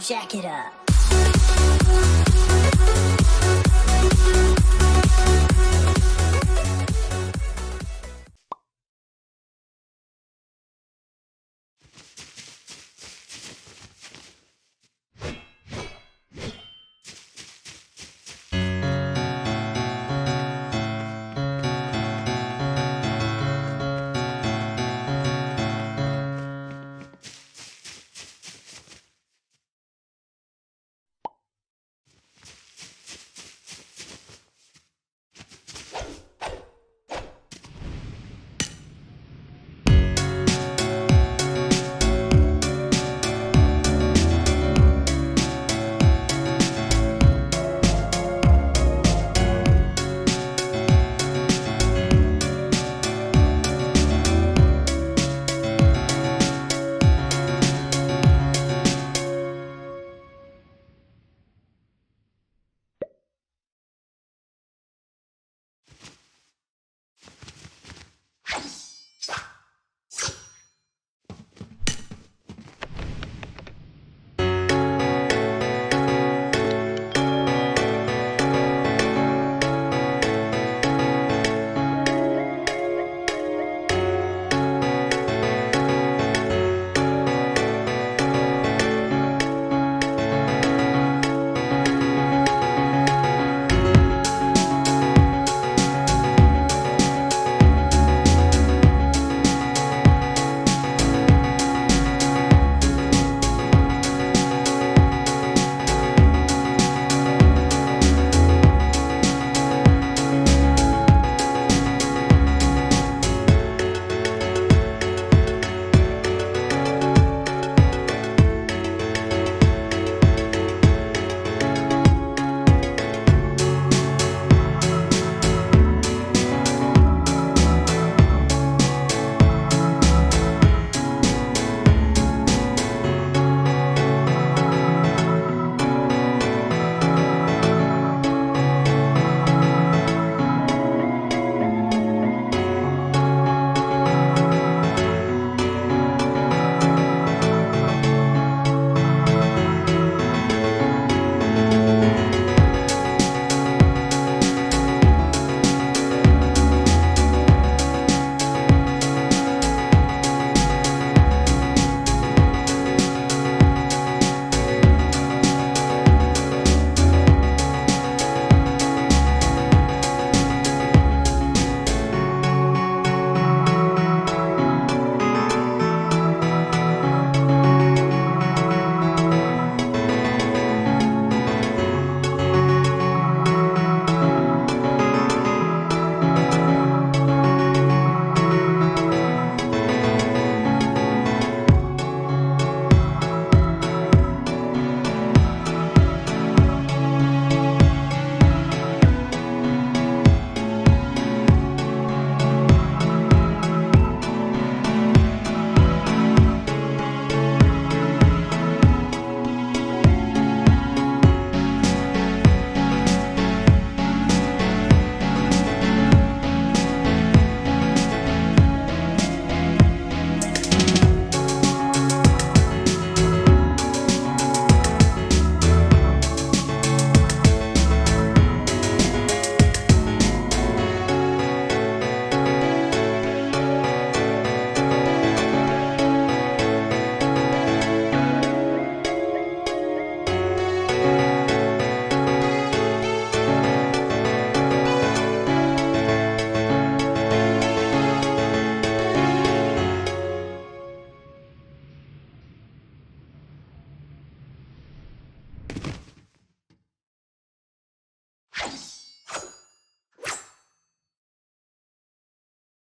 Jack it up.